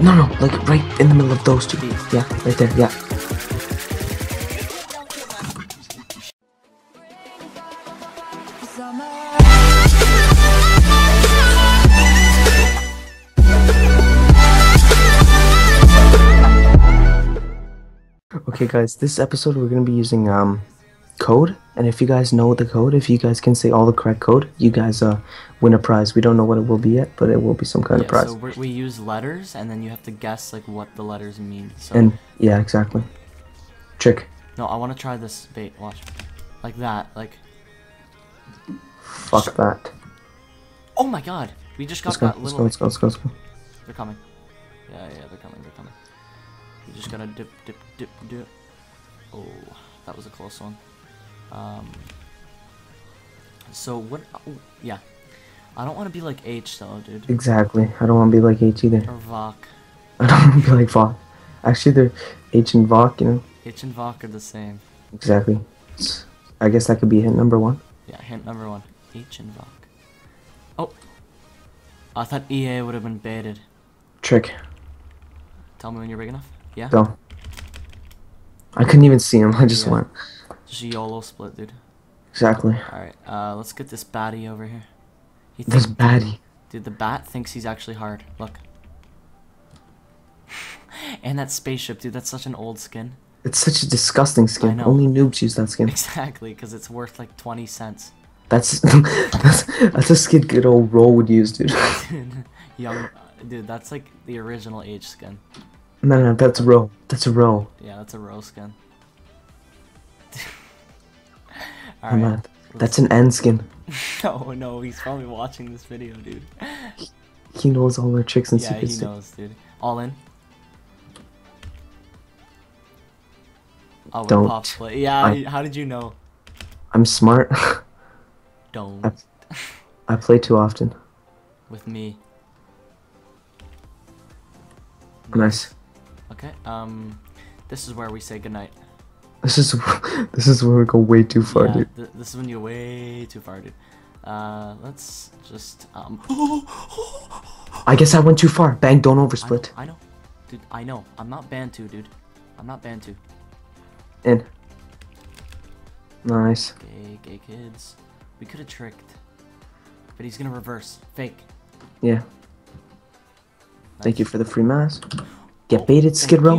No, no, like right in the middle of those two. Yeah, right there. Yeah. Okay, guys, this episode we're gonna be using um code, and if you guys know the code, if you guys can say all the correct code, you guys uh win a prize. We don't know what it will be yet, but it will be some kind of prize. so we use letters, and then you have to guess like what the letters mean. So And yeah, exactly. Trick. no, I want to try this bait. Watch, like that. Like Fuck that. oh my god, we just got Let's go. that Let's little. go. Let's go. Let's go. Let's go. They're coming. Yeah, yeah, they're coming. They're coming. You just gotta dip, dip, dip, dip. Oh, that was a close one. Um. So what? Oh, yeah. I don't want to be like H though, dude. Exactly. I don't want to be like H either. Or Vok. I don't want to be like Vok. Actually, they're H and Vok. You know. H and Vok are the same. Exactly. I guess that could be hint number one. Yeah, hint number one. H and Vok. Oh. I thought EA would have been baited. Trick. Tell me when you're big enough. Yeah? Go. I couldn't even see him. I just Yeah. went. Just a YOLO split, dude. Exactly. Alright, uh, let's get this baddie over here. He This baddie. Dude, the bat thinks he's actually hard. Look. and that spaceship, dude, that's such an old skin. It's such a disgusting skin. know. Only noobs use that skin. Exactly, because it's worth like 20 cents. That's that's that's a skin good old roll would use, dude. Dude, young, dude, that's like the original age skin. no, no, that's a roll. That's a roll. Yeah, that's a Roll skin. Oh, Alright. man. That's an N skin. No, no, he's probably watching this video, dude. He knows all our tricks and Yeah, secrets. he knows, dude. All in. Oh, Don't. pop play. Yeah, I- how did you know? I'm smart. Don't. I- I play too often. With me. Nice. Okay, um, this is where we say goodnight. This is this is where we go way too far, yeah, dude. th- this is when you're way too far, dude. Uh, let's just, um, I guess I went too far. Bang! Don't I know, oversplit. I know, dude, I know. I'm not banned too, dude. I'm not banned too. In. Nice. Gay, gay kids. We could have tricked. But he's gonna reverse. Fake. Yeah. Thank you for the free mask. Get Oh, baited, Skid Row.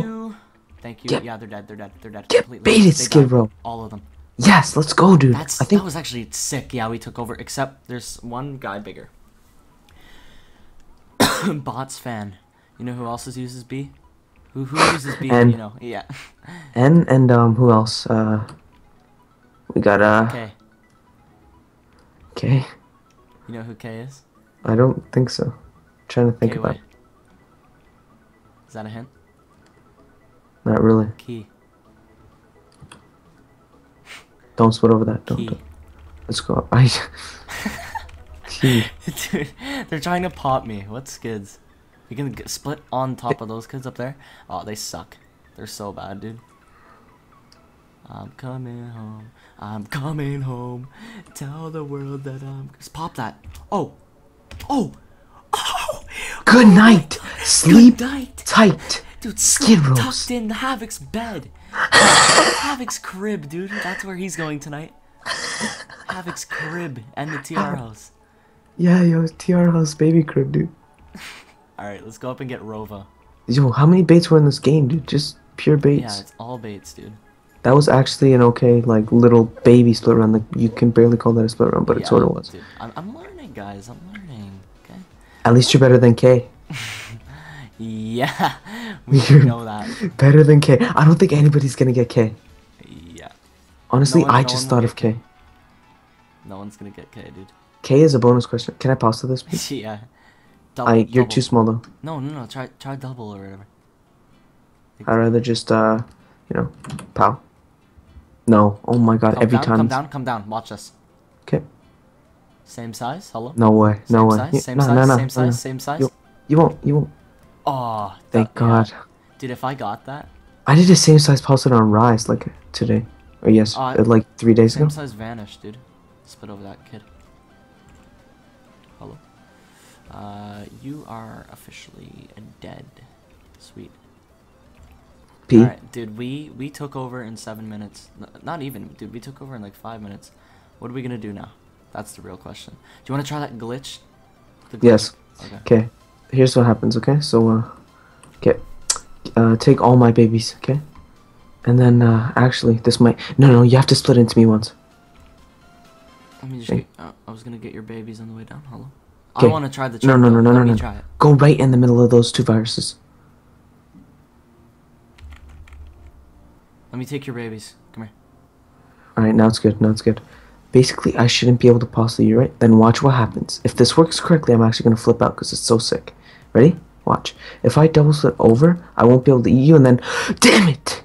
Thank you. Get- yeah, they're dead. They're dead. They're dead. Get completely. baited, Skid. Row. All of them. Yes, let's go, dude. That's I think that was actually sick. Yeah, we took over. Except there's one guy bigger. Bots fan. You know who else is uses B? Who who uses B? And- you know. Yeah. N and um who else? Uh, we got uh. Okay. Okay. You know who K is? I don't think so. trying to think K about. way. Is that a hint? Not really. Key. Don't split over that. Don't. Don't. Let's go. I. Dude, they're trying to pop me. What skids? You can g- split on top of those kids up there? Oh, they suck. They're so bad, dude. I'm coming home. I'm coming home. Tell the world that I'm. Just pop that. Oh. Oh. Oh. Good night. Sleep Good night. tight. Dude, Skid sleep tucked in Havoc's bed. Havoc's crib, dude. That's where he's going tonight. Havoc's crib and the TR house. Yeah, yo, TR House baby crib, dude. Alright, let's go up and get Rova. Yo, how many baits were in this game, dude? Just pure baits. Yeah, it's all baits, dude. That was actually an okay, like, little baby split run. Like, you can barely call that a split run, but it Yeah, sort of was. Dude, I'm, I'm learning, guys. I'm learning. Okay. At least you're better than K. Yeah, we know that. Better than K. I don't think anybody's gonna get K. Yeah, Honestly, one- I no just thought of get K. no one's gonna get K, dude. K is a bonus question. Can I pause to this, please? yeah. Double, I, you're double. too small though. No, no, no. Try, try double or whatever. I'd rather just, uh, you know, pow. No. Oh my god, Come every down, time. come down, come down. Watch us. Okay. Same size. Hello. No way. No same way. Size, Yeah, same no, size. no, no, same no, size. no. Same size. You, you won't. You won't. Oh, Thank that- yeah. God. Dude, if I got that, I did the same size posted on Rise like today, or yes, Uh, like three days same ago. Same size vanished, dude. Spit over that kid. Hello. Uh, you are officially dead. Sweet. P. Alright, dude, we we took over in seven minutes. N- not even, dude. We took over in like five minutes. What are we gonna do now? That's the real question. Do you want to try that glitch? The glitch? Yes. Okay. Okay. Here's what happens. Okay. So uh, okay. Uh, take all my babies. Okay. And then uh, actually, this might. No, no. You have to split into me once. Let me just. Okay. Get, uh, I was gonna get your babies on the way down. Hello. I want to try the. No, no, no, no, Let no, no. Go right in the middle of those two viruses. Let me take your babies. Come here. All right. Now it's good. Now it's good. Basically, I shouldn't be able to possibly you right. Then watch what happens. If this works correctly, I'm actually gonna flip out because it's so sick. Ready? Watch. If I double split over, I won't be able to eat you, and then, damn it!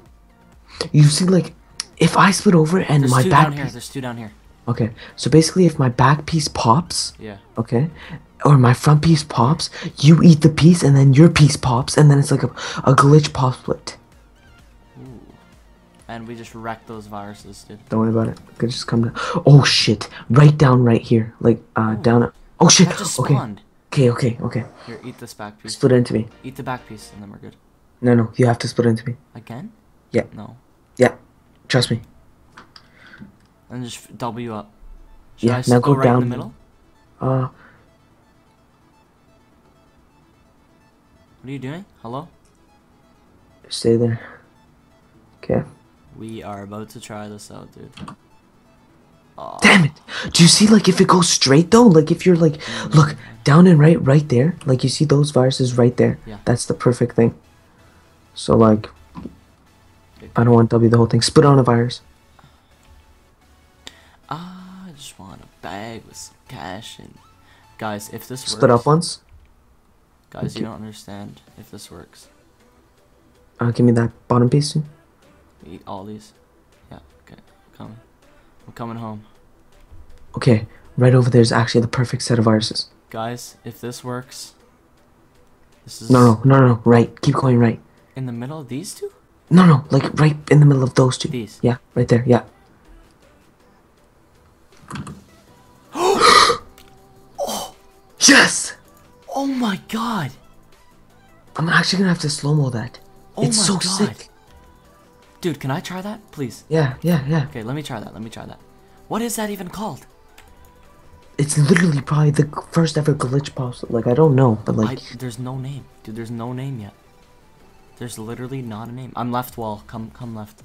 You see, like, if I split over and There's my two back down here. piece. There's two down here. Okay, so basically, if my back piece pops, Yeah. okay, or my front piece pops, you eat the piece, and then your piece pops, and then it's like a, a glitch pop split. Ooh. And we just wrecked those viruses, dude. Don't worry about it. Could just come down. Oh shit! Right down, right here, like uh, down. Oh shit! Okay, spawned. Okay, okay, okay. Here, eat this back piece. Split into me. Eat the back piece, and then we're good. No, no, you have to split into me. Again? Yeah. No. Yeah, trust me. And just W up. Should Yeah, I now go go right in down. the middle? Uh, What are you doing? Hello? stay there. Okay. We are about to try this out, dude. Aw. Damn it! Do you see like if it goes straight though? Like if you're like, look down and right, right there. Like you see those viruses right there. Yeah. That's the perfect thing. So like, I don't want to W the whole thing. Split on a virus. Ah, I just want a bag with some cash and guys, if this Split works, up once. guys, you don't understand if this works. Uh, give me that bottom piece. too. Eat all these. Yeah, okay, I'm coming. I'm coming home, Okay, right over there is actually the perfect set of viruses. Guys. If this works, this is No, no, no, no. Right. Keep going right. in the middle of these two. No, no, like right in the middle of those two. These. Yeah, right there. Yeah. Oh! Yes. Oh my god! I'm actually gonna have to slow mo that. Oh it's my so god. sick. Dude, can I try that, please? Yeah, yeah, yeah. Okay, let me try that. Let me try that. What is that even called? It's literally probably the first ever glitch pop. Like I don't know, but like I, there's no name, dude. There's no name yet. There's literally not a name. I'm left wall. Come, come left.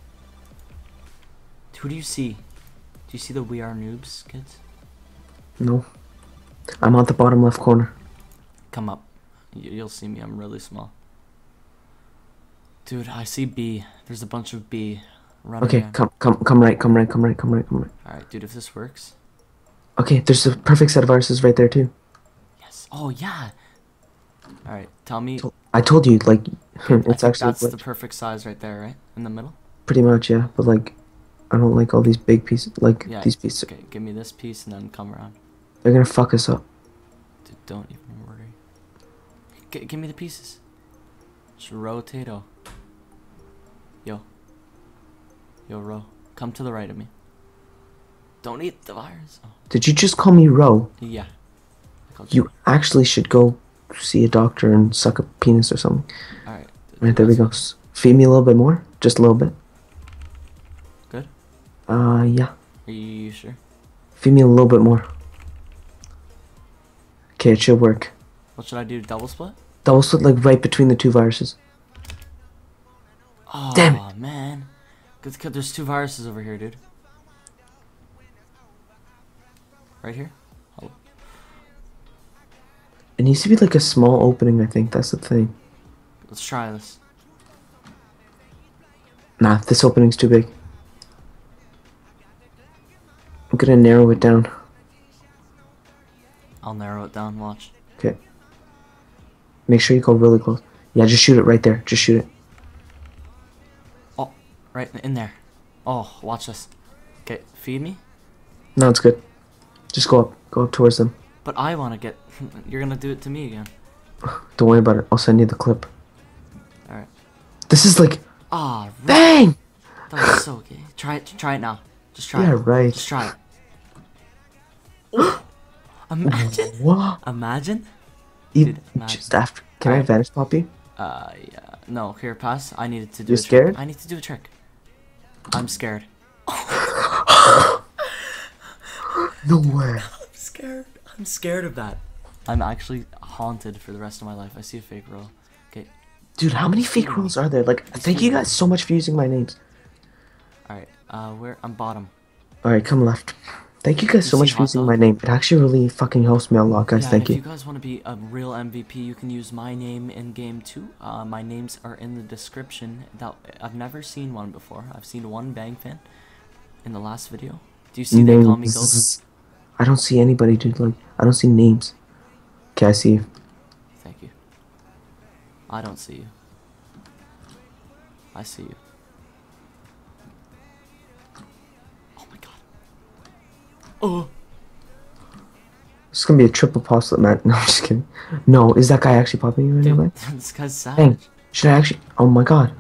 Who do you see? Do you see the We Are Noobs kids? no. I'm on the bottom left corner. Come up. You'll see me. I'm really small. Dude, I see B. There's a bunch of B running. Okay, down. come, come, come right, come right, come right, come right, come right. All right, dude. If this works, Okay, there's a perfect set of viruses right there too. yes. Oh yeah. All right, tell me. I told you, like, it's actually that's the perfect size right there, right in the middle. pretty much, yeah. But like, I don't like all these big pieces. Like Yeah. these pieces, Okay, give me this piece and then come around. they're gonna fuck us up. Dude, don't even worry. G- give me the pieces. Just rotate. Oh. Yo. Yo, Ro. Come to the right of me. Don't eat the virus. Oh. Did you just call me Ro? Yeah. You actually should go see a doctor and suck a penis or something. Alright. Right there we go. Feed me a little bit more, just a little bit. Good? Uh, yeah. Are you sure? Feed me a little bit more. Okay, it should work. What should I do? Double split? Double split like right between the two viruses. Oh, Damn it. man. Good, there's two viruses over here, dude. Right here? It needs to be like a small opening, I think. That's the thing. let's try this. Nah, this opening's too big. I'm gonna narrow it down. I'll narrow it down, watch. Okay. Make sure you go really close. Yeah, just shoot it right there. Just shoot it. Oh, right in there. Oh, watch this. Okay, feed me. No, it's good. Just go up. Go up towards them. But I want to get. You're gonna do it to me again. Don't worry about it. I'll send you the clip. Alright. This is like Ah, right. bang. That was so gay. Try it. Try it now. Just try Yeah, it. right. Just try it. Imagine. What? Imagine. Dude, imagine. just after. Can I vanish pop you? Uh, yeah. No, here, pass. I needed to do. You're a trick. scared? I need to do a trick. I'm scared. No way. I'm scared. I'm scared of that. I'm actually haunted for the rest of my life. I see a fake roll. Okay. Dude, how many fake rolls are there? Like, thank you guys so much for using my names. All right. Uh, where? I'm bottom. Alright, come left. Thank you guys You so much for using dog? my name. It actually really fucking helps me a lot, guys. yeah, Thank and you. if you guys want to be a real MVP, you can use my name in game two. Uh, my names are in the description. That I've never seen one before. I've seen one Bang fan in the last video. Do you see they call me Ghost? I don't see anybody, dude. Like, I don't see names. Okay, I see you. Thank you. I don't see you. I see you. Oh my god. Oh. It's gonna be a triple popsplit, man. No, I'm just kidding. No, is that guy actually popping you right now, Dude, man? this guy's savage. Dang. Should I actually? Oh my god.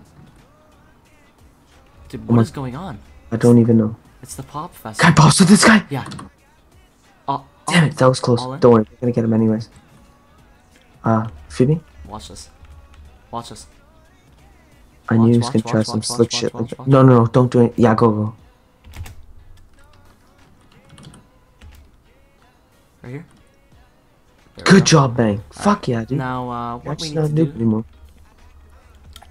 Dude, oh my- what is going on? I don't even know. It's the pop fest. Guy pops with this guy. Yeah. Damn it, that was close. Don't worry, we're gonna get him anyways. Uh, Phoebe? Watch this. Watch this. I Watch, knew he was gonna try watch, some watch, slick watch, shit watch, like watch. No, no, no, don't do it. Yeah, go, go. Right here. There Good go. job, bang. Fuck yeah, dude. Now, uh, what we need not to do anymore.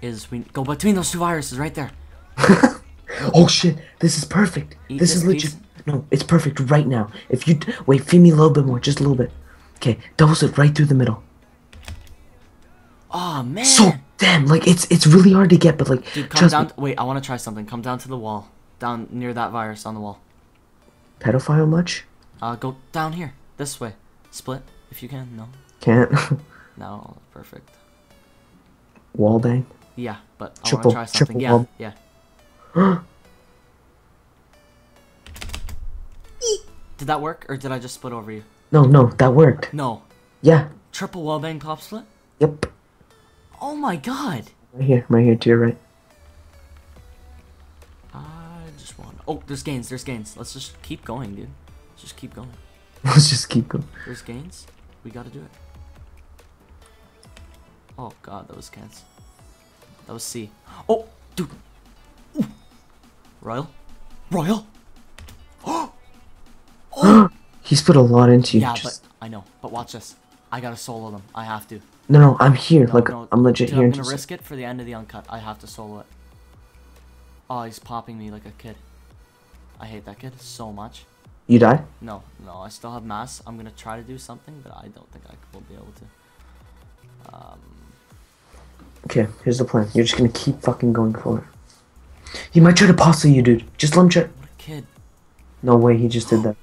is we go between those two viruses right there. Oh shit, this is perfect. Eat this this is legit. No, it's perfect right now. If you wait, feed me a little bit more, just a little bit. Okay, dose it right through the middle. Oh man. So damn, like it's it's really hard to get, but like Dude, come down. wait, I want to try something. Come down to the wall. Down near that virus on the wall. pedophile much? Uh, go down here. This way. Split if you can. No. Can't. No. Perfect. Wall bang. Yeah, but I Triple- want to try something. triple Yeah, wall. yeah. that work, or did I just split over you? No, no, that worked. No. Yeah. Triple wallbang pop split? Yep. Oh my god! Right here, right here to your right. I just want. Oh, there's gains. There's gains. Let's just keep going, dude. Let's just keep going. Let's just keep going. There's gains. We gotta do it. Oh god, that was cans. That was C. Oh, dude. Ooh. Royal. Royal. He's put a lot into you. Yeah, just... but I know. But watch this. I gotta solo them. I have to. No, no, I'm here. No, like no, I'm legit dude, here. I'm gonna just- risk it for the end of the uncut. I have to solo it. Oh, he's popping me like a kid. I hate that kid so much. You die? No, no, I still have mass. I'm gonna try to do something, but I don't think I will be able to. Um, Okay, here's the plan. You're just gonna keep fucking going for it. He might try to postle you, dude. Just let him try. what a kid. No way, he just did that.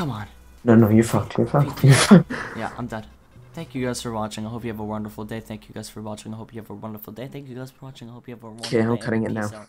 Come on. No, no, you're fucked. You're fucked. You're fucked. Yeah, I'm dead. Thank you guys for watching. I hope you have a wonderful day. Thank you guys for watching. I hope you have a wonderful day. Thank you guys for watching. I hope you have a wonderful day. Okay, I'm cutting it now. out.